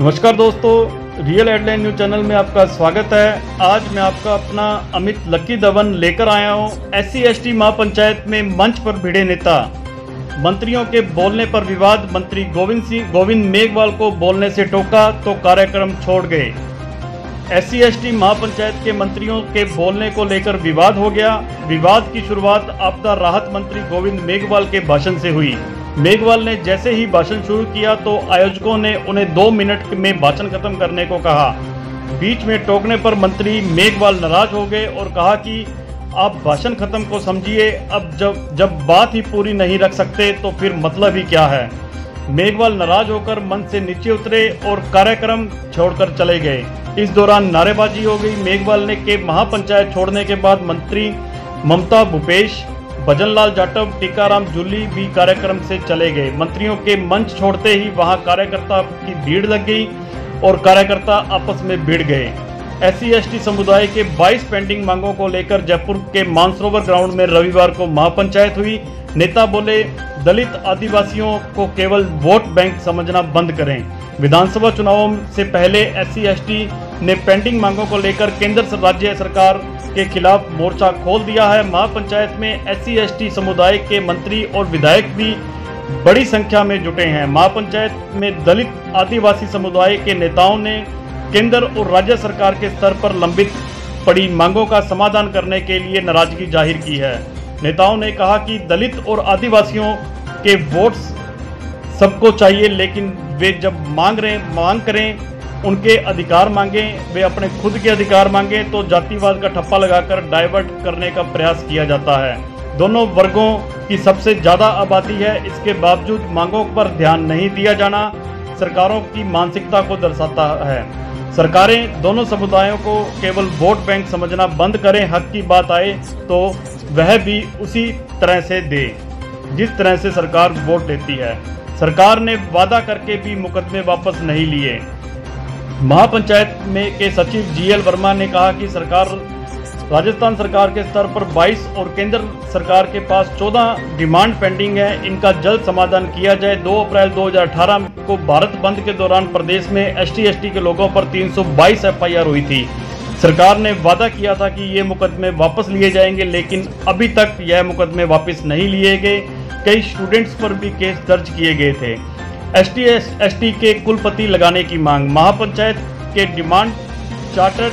नमस्कार दोस्तों real headline news channel में आपका स्वागत है। आज मैं आपका अपना अमित लक्की धवन लेकर आया हूँ एस सी महापंचायत में मंच पर भिड़े नेता। मंत्रियों के बोलने पर विवाद, मंत्री गोविंद सिंह, गोविंद मेघवाल को बोलने से टोका तो कार्यक्रम छोड़ गए। एस सी महापंचायत के मंत्रियों के बोलने को लेकर विवाद हो गया। विवाद की शुरुआत आपदा राहत मंत्री गोविंद मेघवाल के भाषण से हुई। मेघवाल ने जैसे ही भाषण शुरू किया तो आयोजकों ने उन्हें दो मिनट में भाषण खत्म करने को कहा। बीच में टोकने पर मंत्री मेघवाल नाराज़ हो गए और कहा कि आप भाषण खत्म को समझिए, अब जब जब बात ही पूरी नहीं रख सकते तो फिर मतलब ही क्या है? मेघवाल नाराज़ होकर मंच से नीचे उतरे और कार्यक्रम छोड़कर चले गए। इस दौरान नारेबाजी हो गई। मेघवाल ने के महापंचायत छोड़ने के बाद मंत्री ममता भूपेश, भजनलाल जाटव, टीकाराम जूली भी कार्यक्रम से चले गए। मंत्रियों के मंच छोड़ते ही वहाँ कार्यकर्ता की भीड़ लग गई और कार्यकर्ता आपस में भिड़ गए। एस सी समुदाय के 22 पेंडिंग मांगों को लेकर जयपुर के मानसरोवर ग्राउंड में रविवार को महापंचायत हुई। नेता बोले, दलित आदिवासियों को केवल वोट बैंक समझना बंद करें। विधानसभा चुनावों से पहले एस सी ने पेंडिंग मांगों को लेकर केंद्र राज्य सरकार के खिलाफ मोर्चा खोल दिया है। महापंचायत में एस सी समुदाय के मंत्री और विधायक भी बड़ी संख्या में जुटे हैं। महापंचायत में दलित आदिवासी समुदाय के नेताओं ने केंद्र और राज्य सरकार के स्तर पर लंबित पड़ी मांगों का समाधान करने के लिए नाराज़गी ज़ाहिर की है। नेताओं ने कहा कि दलित और आदिवासियों के वोट्स सबको चाहिए, लेकिन वे जब मांग रहे, मांग करें, उनके अधिकार मांगे, वे अपने खुद के अधिकार मांगे तो जातिवाद का ठप्पा लगाकर डाइवर्ट करने का प्रयास किया जाता है। दोनों वर्गों की सबसे ज़्यादा आबादी है, इसके बावजूद मांगों पर ध्यान नहीं दिया जाना सरकारों की मानसिकता को दर्शाता है। सरकारें दोनों समुदायों को केवल वोट बैंक समझना बंद करें, हक की बात आए तो वह भी उसी तरह से दे, जिस तरह से सरकार वोट देती है। सरकार ने वादा करके भी मुकदमे वापस नहीं लिए। महापंचायत में के सचिव जीएल वर्मा ने कहा कि सरकार, राजस्थान सरकार के स्तर पर 22 और केंद्र सरकार के पास 14 डिमांड पेंडिंग है। इनका जल्द समाधान किया जाए। 2 अप्रैल 2018 को भारत बंद के दौरान प्रदेश में एस टी के लोगों पर 322 एफआईआर हुई थी। सरकार ने वादा किया था कि ये मुकदमे वापस लिए जाएँगे, लेकिन अभी तक यह मुकदमे वापस नहीं लिए गए। कई स्टूडेंट्स पर भी केस दर्ज किए गए थे। एस टी एस टी के कुलपति लगाने की मांग। महापंचायत के डिमांड चार्टर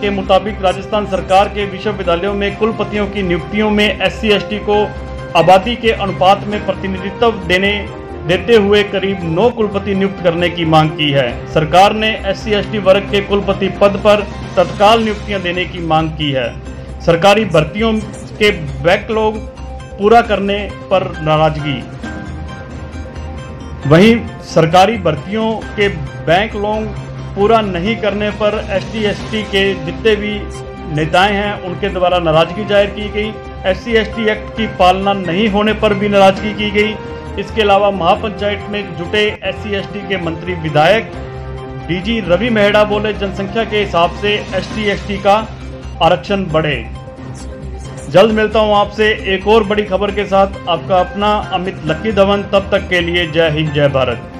के मुताबिक राजस्थान सरकार के विश्वविद्यालयों में कुलपतियों की नियुक्तियों में एस सी को आबादी के अनुपात में प्रतिनिधित्व देने देते हुए करीब नौ कुलपति नियुक्त करने की मांग की है। सरकार ने एस सी वर्ग के कुलपति पद पर तत्काल नियुक्तियाँ देने की मांग की है। सरकारी भर्तियों के बैकलॉग पूरा करने पर नाराज़गी। वहीं सरकारी भर्तियों के बैंक लोन पूरा नहीं करने पर एस टी के जितने भी नेताएँ हैं, उनके द्वारा नाराज़गी ज़ाहिर की गई। एस सी एक्ट की पालना नहीं होने पर भी नाराज़गी की गई। इसके अलावा महापंचायत में जुटे एस सी के मंत्री विधायक डीजी रवि मेहड़ा बोले, जनसंख्या के हिसाब से एस टी का आरक्षण बढ़े। जल्द मिलता हूँ आपसे एक और बड़ी खबर के साथ। आपका अपना अमित लक्की धवन, तब तक के लिए जय हिंद, जय भारत।